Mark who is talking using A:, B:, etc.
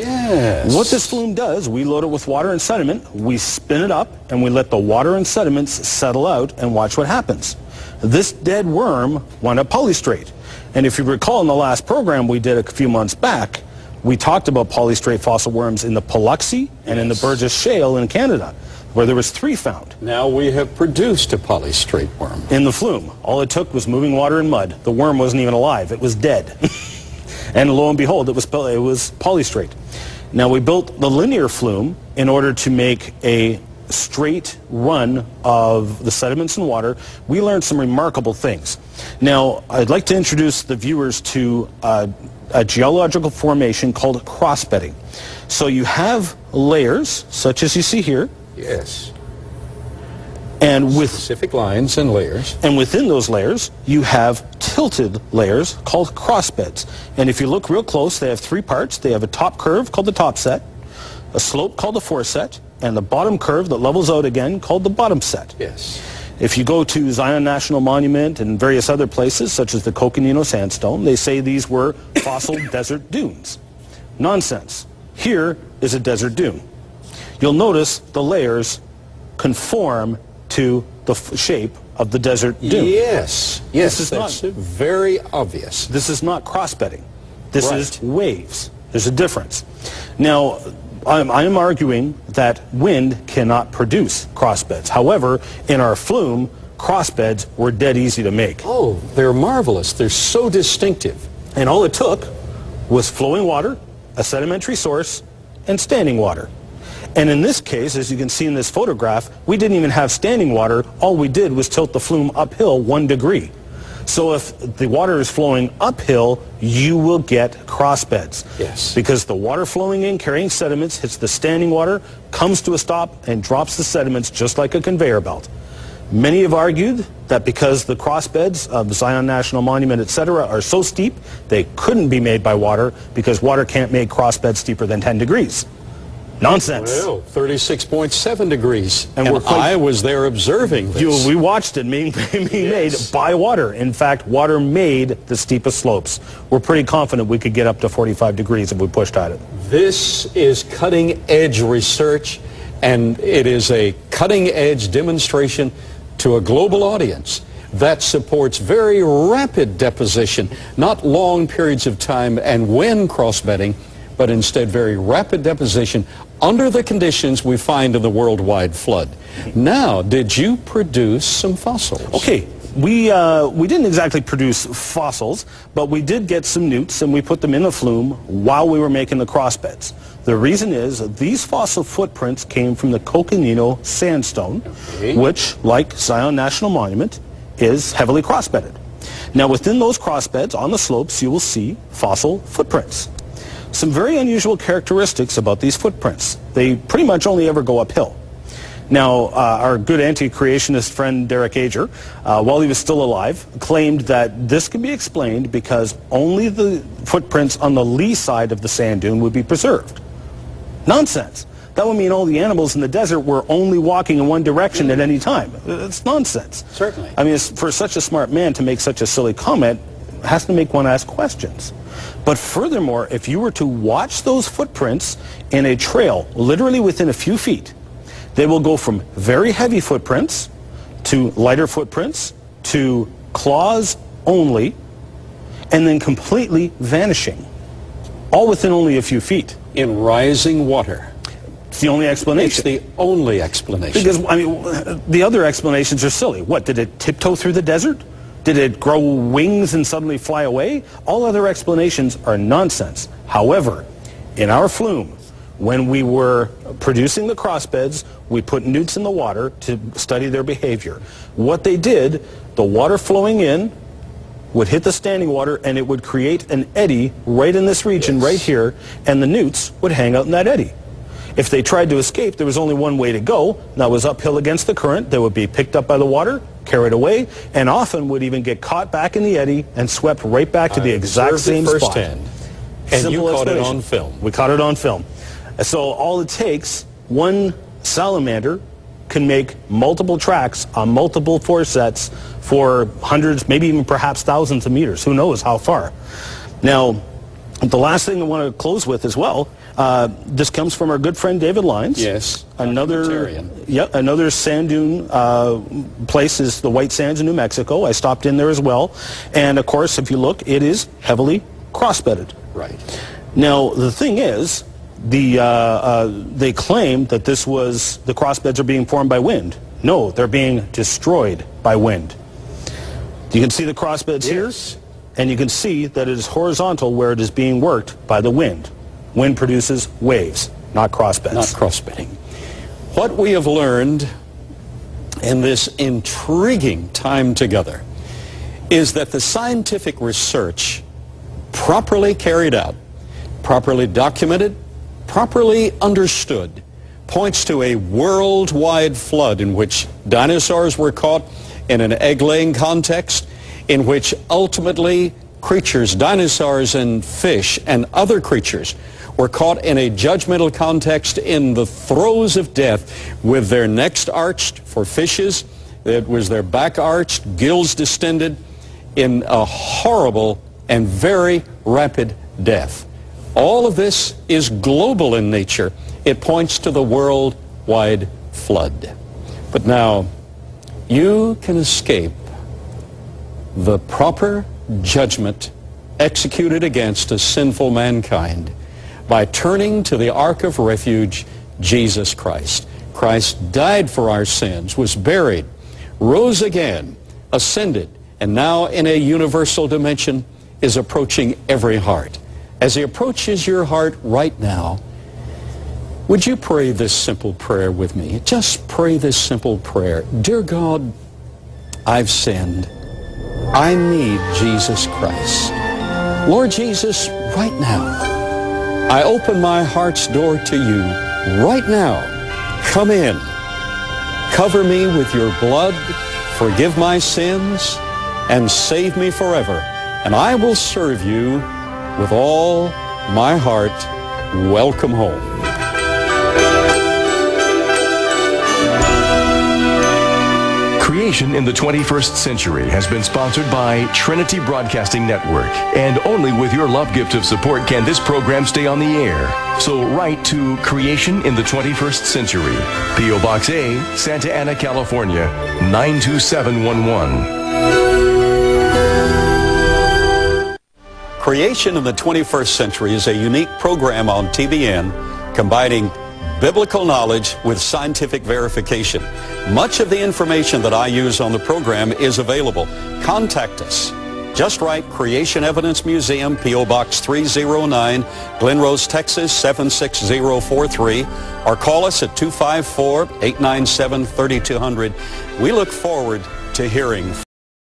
A: Yes.
B: What this flume does, we load it with water and sediment, we spin it up, and we let the water and sediments settle out and watch what happens. This dead worm wound up polystrate. And if you recall in the last program we did a few months back, we talked about polystrate fossil worms in the Paluxy and in the Burgess Shale in Canada, where there was three found
A: Now we have produced a polystrate worm.
B: in the flume. All it took was moving water and mud. The worm wasn't even alive. It was dead. and lo and behold, it was, it was polystrate. Now, we built the linear flume in order to make a straight run of the sediments and water. We learned some remarkable things. Now, I'd like to introduce the viewers to uh, a geological formation called crossbedding. So you have layers, such as you see here,
A: Yes.
B: And with
A: Specific lines and layers.
B: And within those layers, you have tilted layers called crossbeds. And if you look real close, they have three parts. They have a top curve called the top set, a slope called the foreset, and the bottom curve that levels out again called the bottom set.
A: Yes.
B: If you go to Zion National Monument and various other places, such as the Coconino Sandstone, they say these were fossil desert dunes. Nonsense. Here is a desert dune. You'll notice the layers conform to the f- shape of the desert dune.
A: Yes. Yes.
B: This is
A: that's
B: not-
A: very obvious.
B: This is not crossbedding. This
A: Right.
B: is waves. There's a difference. Now, I'm, I'm arguing that wind cannot produce crossbeds. However, in our flume, crossbeds were dead easy to make.
A: Oh, they're marvelous. They're so distinctive.
B: And all it took was flowing water, a sedimentary source, and standing water. And in this case, as you can see in this photograph, we didn't even have standing water. All we did was tilt the flume uphill one degree. So if the water is flowing uphill, you will get crossbeds.
A: Yes.
B: Because the water flowing in, carrying sediments, hits the standing water, comes to a stop, and drops the sediments just like a conveyor belt. Many have argued that because the crossbeds of Zion National Monument, etc., are so steep, they couldn't be made by water because water can't make crossbeds steeper than 10 degrees. Nonsense.
A: Well, 36.7 degrees.
B: And
A: And, I was there observing this.
B: You, we watched it being, being made by water. In fact, water made the steepest slopes. We're pretty confident we could get up to 45 degrees if we pushed at it.
A: This is cutting edge research and it is a cutting edge demonstration to a global audience that supports very rapid deposition, not long periods of time and when cross-bedding, but instead very rapid deposition under the conditions we find in the worldwide flood. Now, did you produce some fossils?
B: Okay, we, uh, we didn't exactly produce fossils, but we did get some newts and we put them in the flume while we were making the crossbeds. The reason is these fossil footprints came from the Coconino sandstone,
A: Okay.
B: which, like Zion National Monument, is heavily crossbedded. Now within those crossbeds on the slopes you will see fossil footprints. Some very unusual characteristics about these footprints. They pretty much only ever go uphill. Now, uh, our good anti-creationist friend Derek Ager, uh, while he was still alive, claimed that this can be explained because only the footprints on the lee side of the sand dune would be preserved. Nonsense. That would mean all the animals in the desert were only walking in one direction at any time. It's nonsense.
A: Certainly.
B: I mean, it's, for such a smart man to make such a silly comment has to make one ask questions. But furthermore, if you were to watch those footprints in a trail, literally within a few feet, they will go from very heavy footprints to lighter footprints to claws only, and then completely vanishing, all within only a few feet.
A: In rising water.
B: It's the only explanation.
A: It's the only explanation.
B: Because, I mean, the other explanations are silly. What, did it tiptoe through the desert? Did it grow wings and suddenly fly away? All other explanations are nonsense. However, in our flume, when we were producing the crossbeds, we put newts in the water to study their behavior. What they did, the water flowing in would hit the standing water and it would create an eddy right in this region
A: Yes.
B: right here, and the newts would hang out in that eddy. If they tried to escape, there was only one way to go. and That was uphill against the current. They would be picked up by the water, carried away, and often would even get caught back in the eddy and swept right back to the
A: I
B: exact
A: observed it
B: same spot.
A: firsthand. And you caught it on film.
B: We caught it on film. So all it takes, one salamander can make multiple tracks on multiple sets for hundreds, maybe even perhaps thousands of meters. Who knows how far? Now, The last thing I want to close with as well, uh, this comes from our good friend David Lyons.
A: Yes,
B: Another, yeah, another sand dune uh, place is the White Sands in New Mexico. I stopped in there as well. And of course, if you look, it is heavily cross-bedded.
A: Right.
B: Now, the thing is, the, uh, uh, they claim that this was, the crossbeds are being formed by wind. No, they're being destroyed by wind. You can see the crossbeds
A: Yes.
B: here, and you can see that it is horizontal where it is being worked by the wind. Wind produces waves, not crossbeds.
A: Not cross-bedding. What we have learned in this intriguing time together is that the scientific research properly carried out, properly documented, properly understood, points to a worldwide flood in which dinosaurs were caught in an egg-laying context, in which ultimately creatures, dinosaurs and fish and other creatures were caught in a judgmental context in the throes of death with their necks arched for fishes. It was their back arched, gills distended in a horrible and very rapid death. All of this is global in nature. It points to the worldwide flood. But now, you can escape the proper judgment executed against a sinful mankind by turning to the ark of refuge, Jesus Christ. Christ died for our sins, was buried, rose again, ascended, and now in a universal dimension is approaching every heart. As he approaches your heart right now, would you pray this simple prayer with me? Just pray this simple prayer. Dear God, I've sinned. I need Jesus Christ. Lord Jesus, right now, I open my heart's door to you. Right now, come in. Cover me with your blood, forgive my sins, and save me forever. And I will serve you with all my heart. Welcome home.
C: Creation in the 21st Century has been sponsored by Trinity Broadcasting Network. And only with your love gift of support can this program stay on the air. So write to Creation in the 21st Century, P.O. Box A, Santa Ana, California, 92711.
A: Creation in the 21st Century is a unique program on TBN combining biblical knowledge with scientific verification. Much of the information that I use on the program is available. Contact us. Just write Creation Evidence Museum, P.O. Box 309, Glen Rose, Texas 76043, or call us at 254-897-3200. We look forward to hearing